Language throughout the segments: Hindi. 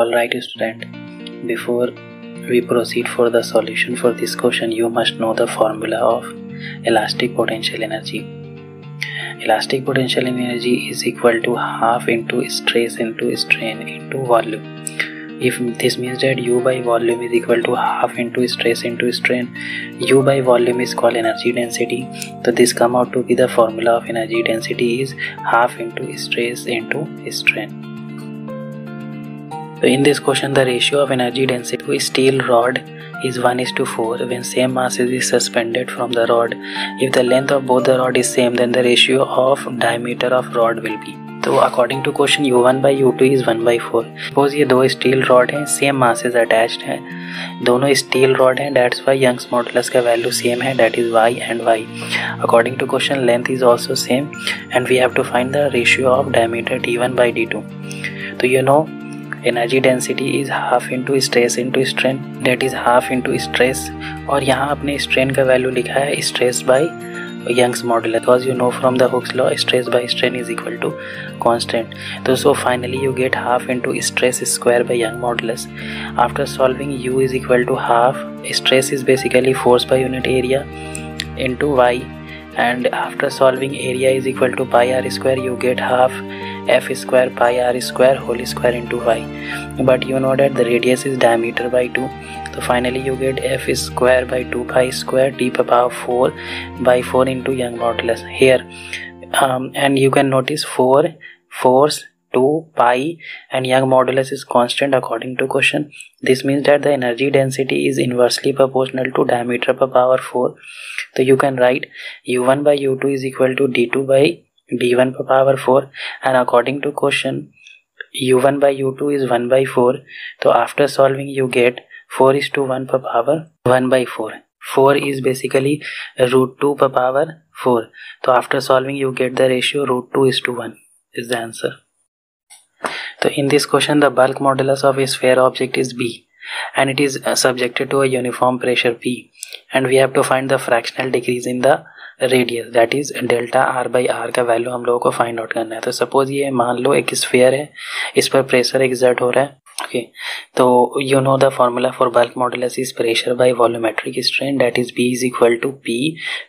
Alright student, before we proceed for the solution for this question you must know the formula of elastic potential energy. Elastic potential energy is equal to half into stress into strain into volume. If this means that U by volume is equal to half into stress into strain, U by volume is called energy density. So this come out to be the formula of energy density is half into stress into strain. So in this question the ratio of energy density to steel rod is 1 is to 4 when same mass is suspended from the rod. If the length of both the rod is same then the ratio of diameter of rod will be. तो according to question u1 one by u two is one by four suppose ये दो स्टील रॉड हैं सेम मासेज अटैच्ड हैं दोनों स्टील रॉड हैं डेट्स वाई यंग्स मॉडलस का वैल्यू सेम है that is Y and Y according to question length is also same and we have to find the ratio of diameter D one by D two तो you know energy density is half into stress into strain that is half into stress और यहाँ अपने स्ट्रेन का वैल्यू लिखा है stress by Young's modulus because you know from the Hooke's law stress by strain is equal to constant तो so finally you get half into stress square by Young modulus after solving U is equal to half stress is basically force by unit area into Y and after solving area is equal to pi r square you get half f square pi r square whole square into y. But you know that the radius is diameter by 2 so finally you get f square by 2 pi square t power 4 by 4 into young modulus here um, and you can notice 4 force 2 pi and young modulus is constant according to question. This means that the energy density is inversely proportional to diameter per power 4 so you can write u1 by u2 is equal to d2 by d1 per power 4 and according to question u1 by u2 is 1 by 4 so after solving you get 4 is to 1 per power 1 by 4 4 is basically root 2 per power 4 so after solving you get the ratio root 2 is to 1 is the answer तो in this question the bulk modulus of a sphere object is B and it is subjected to uniform pressure P and we have to find the fractional degrees in the radius that is delta R by R का वैल्यू हम लोगों को फाइंड आउट करना है। तो सपोज़ ये मान लो एक स्फेयर है, इस पर प्रेशर एग्जर्ट हो रहा है। ओके तो you know the formula for bulk modulus is pressure by volumetric strain that is B is equal to P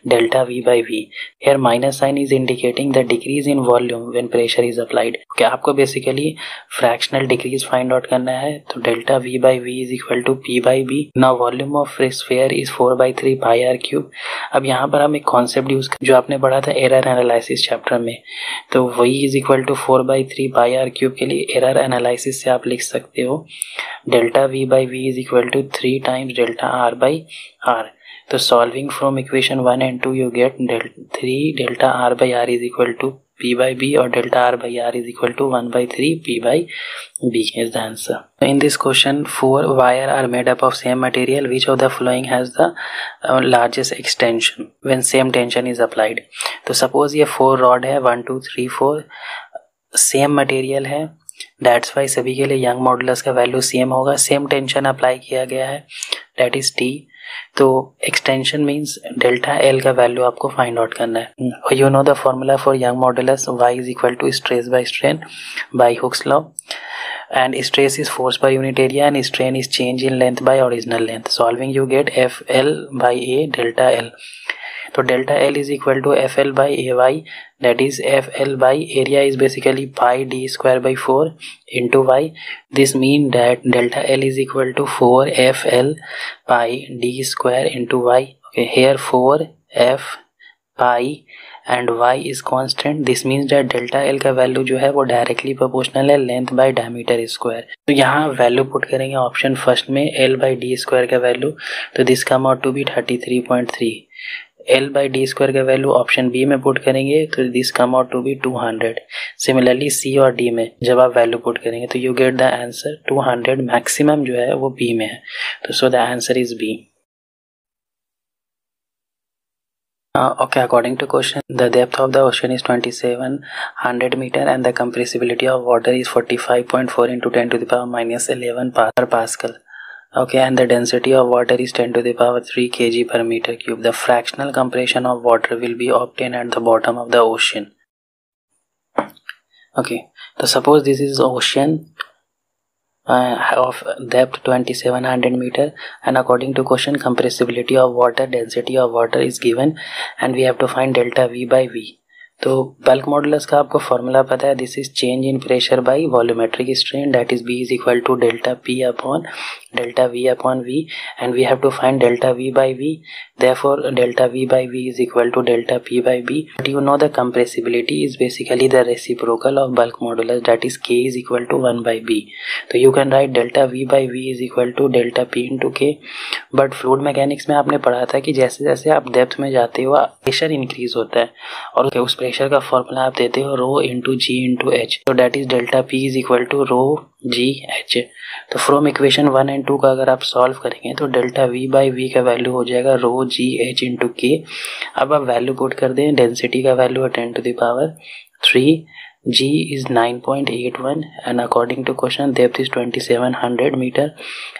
delta V by V here minus sign is indicating the decrease in volume when pressure is applied okay आपको basically fractional decrease find out करना है। तो delta V by V is equal to P by B now volume of sphere is 4 by 3 pi R cube अब यहाँ पर हम एक कॉन्सेप्ट यूज़ जो आपने पढ़ा था एरर एनालिसिस चैप्टर में। तो वही is equal to four by three by R cube के लिए एरर एनालिसिस से आप लिख सकते सकते हो। Delta v by v is equal to three times delta r by r तो solving from equation one and two you get three delta r by r is equal to p by b और delta r by r is equal to one by three p by b is the answer in this question four wire are made up of same material which of the following has the largest extension when same tension is applied तो सपोज़ ये फोर रॉड है one two three four same material है डेट्स वाई सभी के लिए यंग मॉडुलस का वैल्यू सेम होगा। सेम टेंशन अप्लाई किया गया है। डेट इज़ टी तो एक्सटेंशन मीन्स डेल्टा एल का वैल्यू आपको फाइंड आउट करना है। You know the formula for Young modulus Y is equal to stress by strain by Hooke's law and stress is force by unit area and strain is change in length by original length. Solving you get fl by a delta l. तो delta L is equal to F L by A Y that is F L by area is basically pi D square by four into Y this mean that delta L is equal to four F L pi D square into Y okay here four F pi and y is constant this means that delta L का वैल्यू जो है वो डायरेक्टली प्रोपोर्शनल है लेंथ बाय डायमीटर स्क्वायर तो यहाँ वैल्यू पुट करेंगे ऑप्शन फ़र्स्ट में एल बाई डी स्क्वायर का वैल्यू तो this come out to be thirty three point three L by D square का वैल्यू ऑप्शन बी में पुट करेंगे तो this come out to be 200 similarly C और डी में जब आप वैल्यू पुट करेंगे तो you get the answer 200 maximum जो है वो बी में है. तो so the answer is B okay according to question the depth of the ocean is twenty seven hundred metre and the compressibility of water is forty five point four into ten to the power minus eleven per पास कर okay and the density of water is 10 to the power 3 kg per meter cube. The fractional compression of water will be obtained at the bottom of the ocean. Okay so suppose this is ocean uh, of depth 2700 meter and according to question compressibility of water density of water is given and we have to find delta v by v तो बल्क मॉडुलस का आपको फॉर्मूला पता है this is change in pressure by volumetric strain that is B is equal to delta P upon delta V upon V and we have to find delta V by V therefore delta V by V is equal to delta P by B but you know the compressibility is basically the reciprocal of bulk modulus that is K is equal to one by B तो you can write delta V by V is equal to delta P into K but fluid mechanics में आपने पढ़ा था कि जैसे जैसे आप डेप्थ में जाते हो प्रेशर इंक्रीज होता है। और उस प्रेशर फ्रैक्चर का फॉर्मूला आप देते हो rho into G into H तो that is delta P is equal to rho G H तो from equation one and two का अगर आप सॉल्व करेंगे तो डेल्टा वी बाई वी का वैल्यू हो जाएगा rho G H into K अब आप वैल्यू पुट कर दें डेंसिटी का वैल्यू है ten to the power three G is nine point eight one and according to question depth is twenty seven hundred metre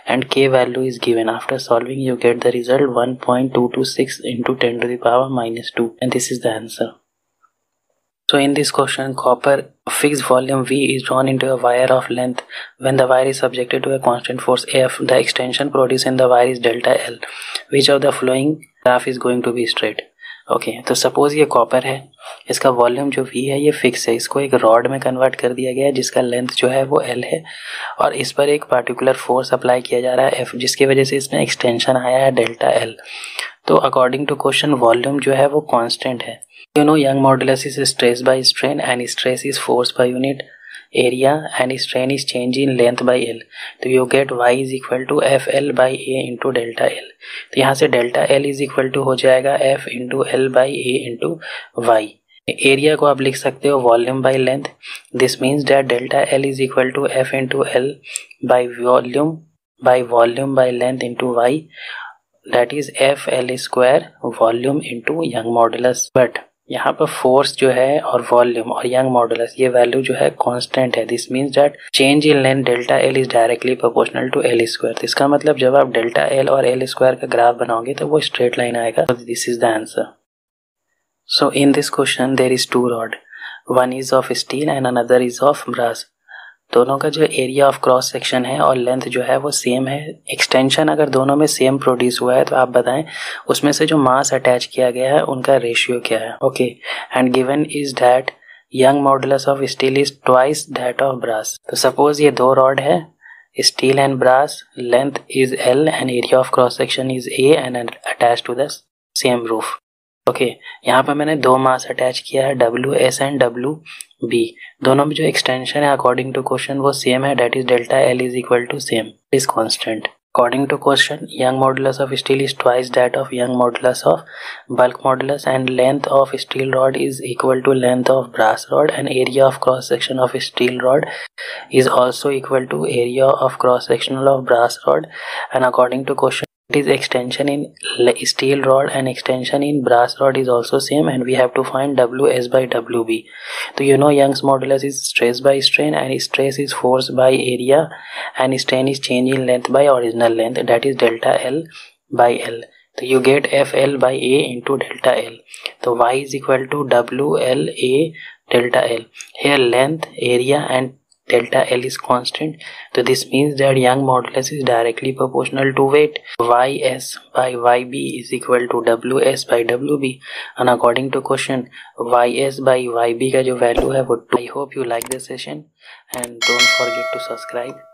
and K value is given after solving you get the result one point two two six into ten to So in this question, copper fixed volume V is drawn into a wire of length. When the wire is subjected to a constant force F, the extension produced in the wire is delta L. Which of the following graph is going to be straight? Okay okay, तो सपोज़ ये कॉपर है इसका वॉल्यूम जो वी है ये फिक्स है इसको एक रॉड में कन्वर्ट कर दिया गया है जिसका लेंथ जो है वो एल है और इस पर एक पार्टिकुलर फोर्स अप्लाई किया जा रहा है एफ़ जिसकी वजह से इसमें एक्सटेंशन आया है डेल्टा एल तो अकॉर्डिंग टू क्वेश्चन वॉल्यूम जो है वो कांस्टेंट है You know, Young modulus is stress by strain and stress is force per unit area and strain is change in length by L. तो you get y is equal to F L by A into delta L तो यहाँ से delta L is equal to हो जाएगा F into L by A into Y area को आप लिख सकते हो volume by length this means that delta L is equal to F into L by volume by volume by length into Y that is F L square volume into Young modulus but यहाँ पर फोर्स जो है और वॉल्यूम और यंग मॉडुलस ये वैल्यू जो है कांस्टेंट है। This means that change in length delta L is directly proportional to L square इसका मतलब जब आप डेल्टा एल और एल स्क्वायर का ग्राफ बनाओगे तो वो स्ट्रेट लाइन आएगा। This is the answer so in this question there is two rod one is of steel and another is of brass दोनों का जो एरिया ऑफ़ क्रॉस सेक्शन है और लेंथ जो है वो सेम है। एक्सटेंशन अगर दोनों में सेम प्रोड्यूस हुआ है तो आप बताएँ, उसमें से जो मास अटैच किया गया है, उनका रेशियो क्या है? Okay and given is that Young modulus of steel is twice that of brass तो सपोज़ ये दो रॉड है steel and brass length is L and area of cross section is A and attach to the same roof okay okay, यहाँ पर मैंने दो मास अटैच किया है W S and W B दोनों में जो एक्सटेंशन है अकॉर्डिंग टू क्वेश्चन वो सेम है that is delta L is equal to same is constant according to question Young modulus of steel is twice that of Young modulus of bulk modulus and length of steel rod is equal to length of brass rod and area of cross section of steel rod is also equal to area of cross sectional of brass rod and according to question it is extension in steel rod and extension in brass rod is also same and we have to find ws by wb so you know young's modulus is stress by strain and stress is force by area and strain is change in length by original length that is delta l by l. So you get fl by a into delta l. So y is equal to wl a delta l. Here length area and delta L is constant. So this means that young modulus is directly proportional to weight. Ys by Yb is equal to Ws by Wb. And according to question, Ys by Yb का जो value है वो I hope you like this session and don't forget to subscribe.